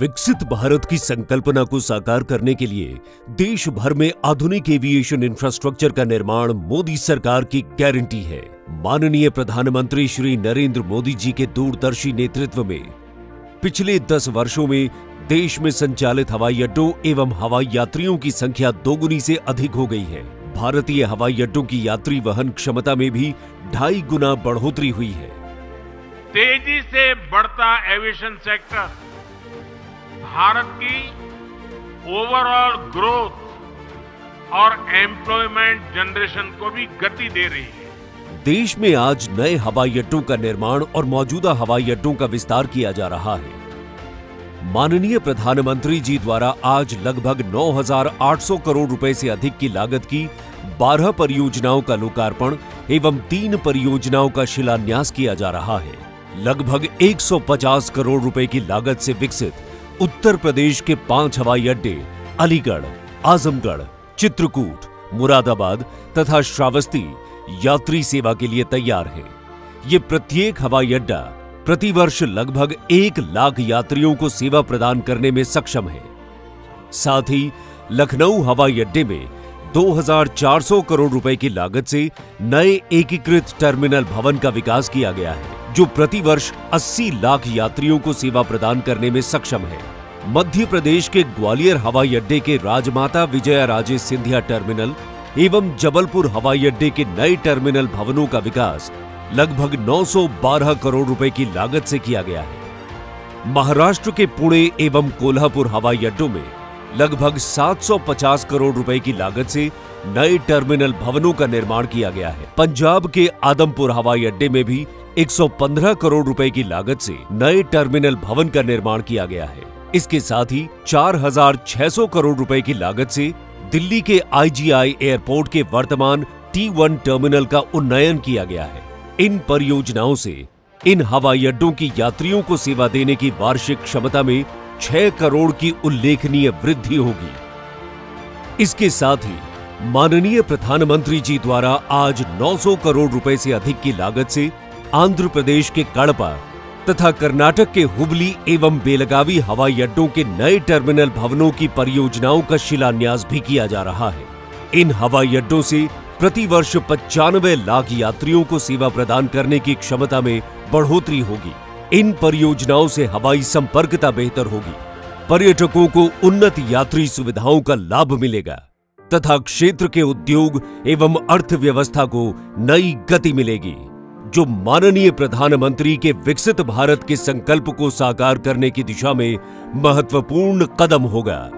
विकसित भारत की संकल्पना को साकार करने के लिए देश भर में आधुनिक एविएशन इंफ्रास्ट्रक्चर का निर्माण मोदी सरकार की गारंटी है। माननीय प्रधानमंत्री श्री नरेंद्र मोदी जी के दूरदर्शी नेतृत्व में पिछले दस वर्षों में देश में संचालित हवाई अड्डों एवं हवाई यात्रियों की संख्या दोगुनी से अधिक हो गई है। भारतीय हवाई अड्डों की यात्री वहन क्षमता में भी ढाई गुना बढ़ोतरी हुई है। तेज़ी से बढ़ता एविएशन सेक्टर भारत की ओवरऑल ग्रोथ और एम्प्लॉयमेंट जनरेशन को भी गति दे रही है। देश में आज नए हवाई अड्डों का निर्माण और मौजूदा हवाई अड्डों का विस्तार किया जा रहा है। माननीय प्रधानमंत्री जी द्वारा आज लगभग 9,800 करोड़ रुपए से अधिक की लागत की 12 परियोजनाओं का लोकार्पण एवं तीन परियोजनाओं का शिलान्यास किया जा रहा है। लगभग 150 करोड़ रुपए की लागत से विकसित उत्तर प्रदेश के पाँच हवाई अड्डे अलीगढ़ आजमगढ़ चित्रकूट मुरादाबाद तथा श्रावस्ती यात्री सेवा के लिए तैयार है। ये प्रत्येक हवाई अड्डा प्रतिवर्ष लगभग एक लाख यात्रियों को सेवा प्रदान करने में सक्षम है। साथ ही लखनऊ हवाई अड्डे में 2,400 करोड़ रुपए की लागत से नए एकीकृत टर्मिनल भवन का विकास किया गया है। जो प्रतिवर्ष 80 लाख यात्रियों को सेवा प्रदान करने में सक्षम है। मध्य प्रदेश के ग्वालियर हवाई अड्डे के राजमाता विजया राजे सिंधिया टर्मिनल एवं जबलपुर हवाई अड्डे के नए टर्मिनल भवनों का विकास लगभग 912 करोड़ रुपए की लागत से किया गया है। महाराष्ट्र के पुणे एवं कोल्हापुर हवाई अड्डों में लगभग 750 करोड़ रुपए की लागत से नए टर्मिनल भवनों का निर्माण किया गया है। पंजाब के आदमपुर हवाई अड्डे में भी 115 करोड़ रुपए की लागत से नए टर्मिनल भवन का निर्माण किया गया है। इसके साथ ही 4,600 करोड़ रुपए की लागत से दिल्ली के आईजीआई एयरपोर्ट के वर्तमान टी वन टर्मिनल का उन्नयन किया गया है। इन परियोजनाओं से इन हवाई अड्डों की यात्रियों को सेवा देने की वार्षिक क्षमता में 6 करोड़ की उल्लेखनीय वृद्धि होगी। इसके साथ ही माननीय प्रधानमंत्री जी द्वारा आज 900 करोड़ रुपए से अधिक की लागत से आंध्र प्रदेश के कड़पा तथा कर्नाटक के हुबली एवं बेलगावी हवाई अड्डों के नए टर्मिनल भवनों की परियोजनाओं का शिलान्यास भी किया जा रहा है। इन हवाई अड्डों से प्रतिवर्ष पचानवे लाख यात्रियों को सेवा प्रदान करने की क्षमता में बढ़ोतरी होगी। इन परियोजनाओं से हवाई संपर्कता बेहतर होगी। पर्यटकों को उन्नत यात्री सुविधाओं का लाभ मिलेगा, तथा क्षेत्र के उद्योग एवं अर्थव्यवस्था को नई गति मिलेगी, जो माननीय प्रधानमंत्री के विकसित भारत के संकल्प को साकार करने की दिशा में महत्वपूर्ण कदम होगा।